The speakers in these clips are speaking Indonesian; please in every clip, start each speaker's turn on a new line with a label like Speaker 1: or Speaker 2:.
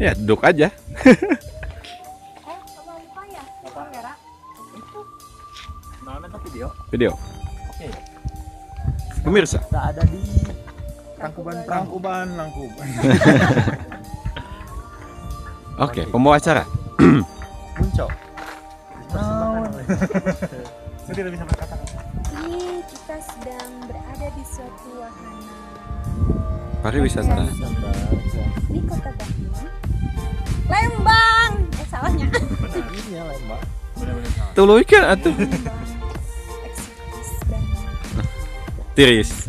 Speaker 1: Ya duduk aja.
Speaker 2: Eh, ya?
Speaker 3: Video?
Speaker 1: Video.
Speaker 3: Oke.
Speaker 1: Pemirsa.
Speaker 3: Kita ada di Rangkuban
Speaker 4: Rangkuban, Rangkuban.
Speaker 1: Oke, pembawa acara.
Speaker 3: Munco.
Speaker 4: Saya tidak bisa berkata.
Speaker 2: Ini kita sedang berada di suatu wahana.
Speaker 1: Pariwisata.
Speaker 2: Di Kota Bandung. Lembang. Eh salahnya.
Speaker 3: Ini ya lembang.
Speaker 1: Tuluy kan atuh. Tiris.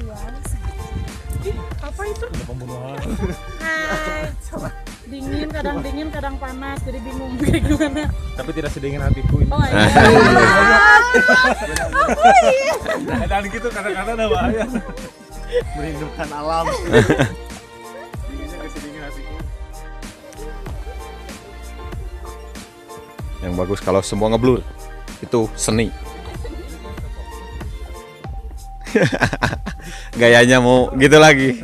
Speaker 5: apa itu
Speaker 4: Pembunuhan.
Speaker 5: Hai, coba. dingin kadang dingin kadang panas jadi bingung kayak gimana
Speaker 4: Tapi tidak sedingin hatiku ini.
Speaker 5: oh iya
Speaker 4: Dan gitu kata-kata ada bahaya.
Speaker 3: Merindungkan alam.
Speaker 1: Yang bagus kalau semua ngeblur. Itu seni. Gayanya mau gitu lagi.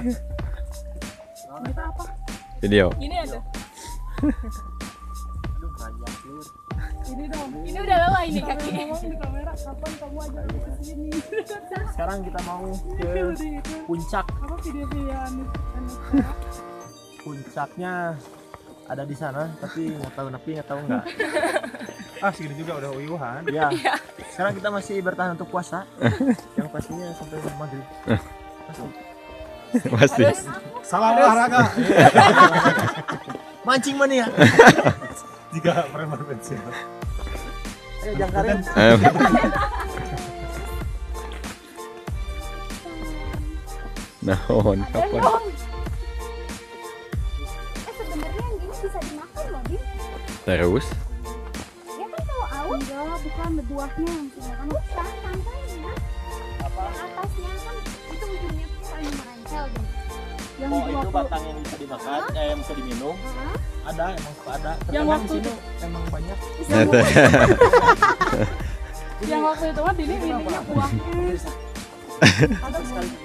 Speaker 1: Video.
Speaker 5: ini ada
Speaker 3: Aduh, banyak lur.
Speaker 5: Ini dong
Speaker 2: Ini udah lelah ini kaki.
Speaker 5: ngomong di kamera kapan kamu aja ke sini
Speaker 3: Sekarang kita mau ke puncak.
Speaker 5: apa video-videoan
Speaker 3: Puncaknya ada di sana, tapi nggak tahu napi nggak tahu nggak.
Speaker 4: Ah segini juga udah uyuhan.
Speaker 3: Ya. Sekarang kita masih bertahan untuk puasa. Yang pastinya sampai maghrib. Pasti.
Speaker 1: Pasti.
Speaker 4: Salah olahraga.
Speaker 3: Mancing mania.
Speaker 4: Jika preman pensiun.
Speaker 3: Ayo jangkarin.
Speaker 1: Ayo. Nahon kapan?
Speaker 2: Eh sebenarnya yang gini bisa dimakan loh, Din.
Speaker 1: Terus
Speaker 2: Ya kan kalau aus
Speaker 5: enggak bukan buahnya yang dimakan
Speaker 2: bukan tangkainya. Yang atasnya kan itu ujungnya tuh kayak merancel gitu.
Speaker 5: yang
Speaker 3: Oh
Speaker 5: di
Speaker 3: itu batang yang bisa dimakan, eh, yang bisa diminum.
Speaker 2: Hah?
Speaker 3: Ada, emang suka ada.
Speaker 5: Yang waktu
Speaker 3: sini emang banyak.
Speaker 5: yang waktu, yang waktu itu mah ini ininya buahnya ada sekali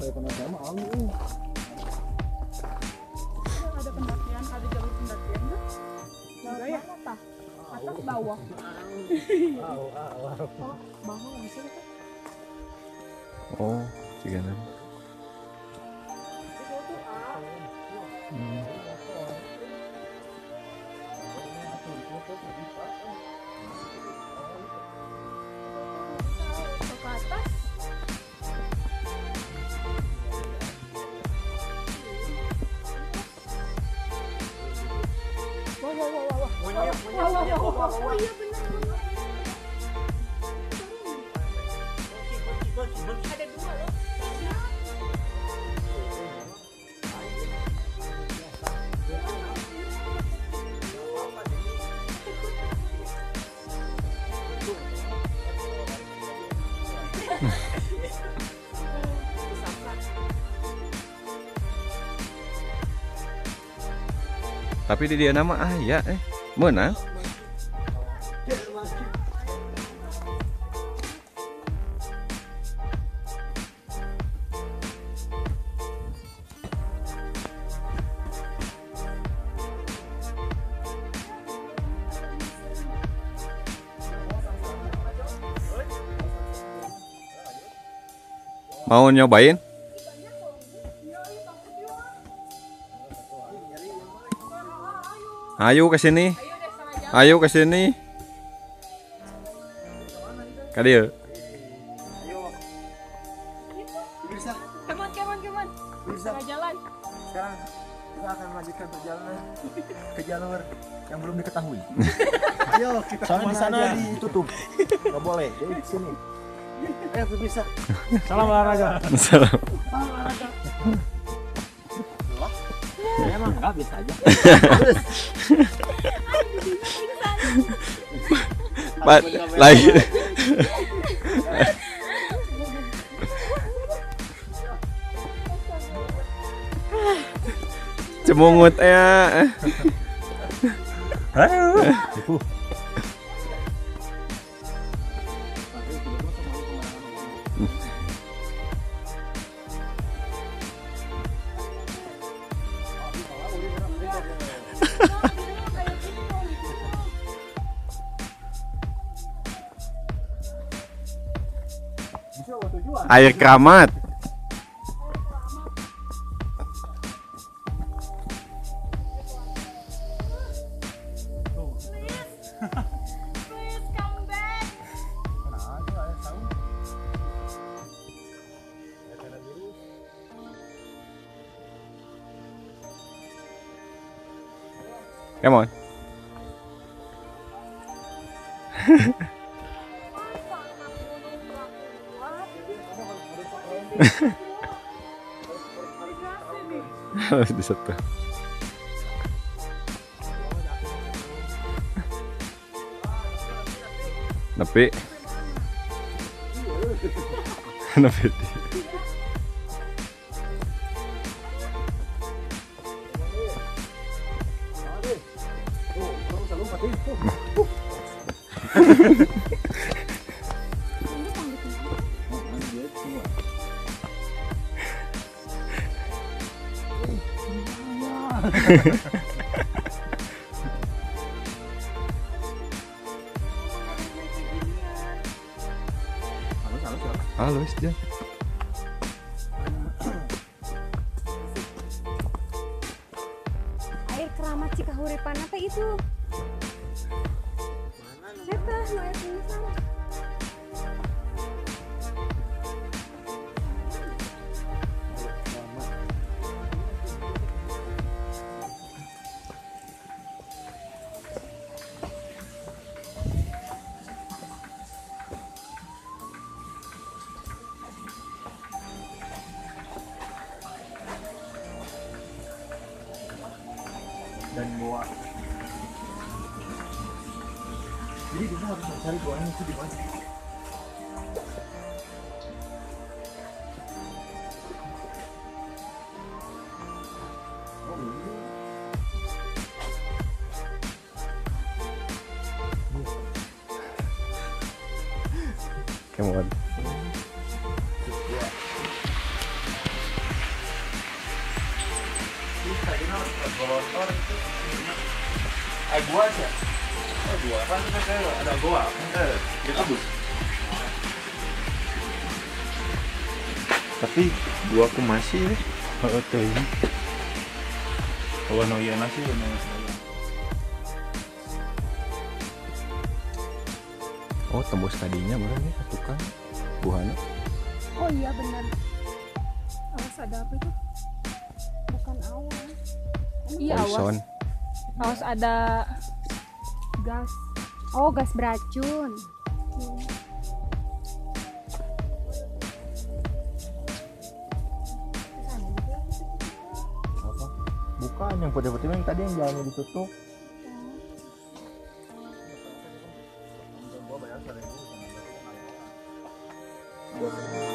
Speaker 4: saya pernah sama Ali.
Speaker 5: Enggak ya atas bawah. Oh bawah bisa kan
Speaker 1: Oh, ciganan.
Speaker 2: Mm-hmm.
Speaker 1: Tapi di dia nama ayah eh. Menang. Mau nyobain? Ayo ke sini. Ayo ke sini. Ka dieu.
Speaker 3: Bisa,
Speaker 5: kemon kemon kemon
Speaker 3: bisa.
Speaker 5: jalan
Speaker 3: Sekarang kita akan melanjutkan perjalanan ke jalur yang belum diketahui.
Speaker 4: Ayo kita
Speaker 3: Soalnya di sana
Speaker 4: aja.
Speaker 3: ditutup. Gak boleh. Jadi di sini. Ayo bisa.
Speaker 4: Salam olahraga.
Speaker 1: Salam.
Speaker 3: Ya, emang enggak biasa aja.
Speaker 1: Pak, lagi. Cemungut ya. Air keramat.
Speaker 2: Come
Speaker 1: on. Harus di situ. Nepi. Nepi.
Speaker 3: Halus, halus. Halus
Speaker 1: dia.
Speaker 2: Air keramat Cikahuripan apa itu? Eta, nu air
Speaker 3: Jadi kita harus mencari goanya itu di mana? Oh, ini.
Speaker 1: Come on.
Speaker 3: Eh, gua aja. Oh, gua. Kan kita kayak ada gua. Eh, kita bus. Tapi gua aku masih nih. Oh, tuh ini. Oh, no iya nasi, no.
Speaker 1: Oh, tembus tadinya bener nih tukang buahnya.
Speaker 5: Oh iya benar. Awas ada apa itu?
Speaker 2: Bukan awas.
Speaker 5: Iya awas.
Speaker 1: Poison.
Speaker 5: Awas ada gas.
Speaker 2: Oh, gas beracun.
Speaker 3: Apa? Bukan yang putih-putih yang tadi yang jalannya ditutup.
Speaker 2: Oh.